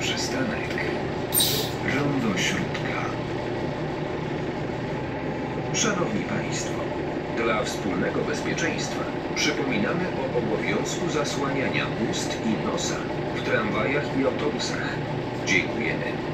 przystanek Rondo Śródka. Szanowni Państwo, dla wspólnego bezpieczeństwa przypominamy o obowiązku zasłaniania ust i nosa w tramwajach i autobusach. Dziękujemy.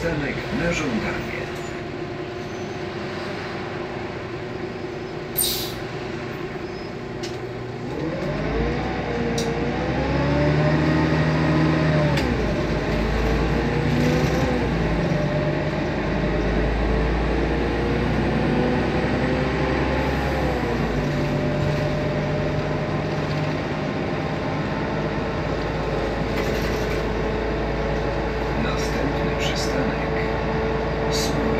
Przystanek na żądanie. lives.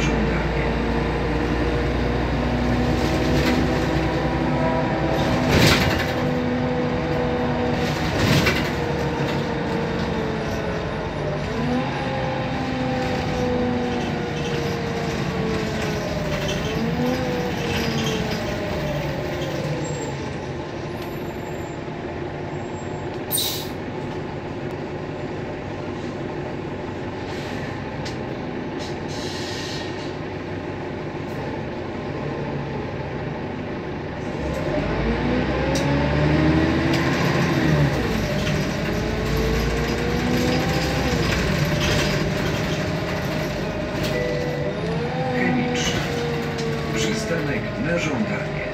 professional przystanek na żądanie.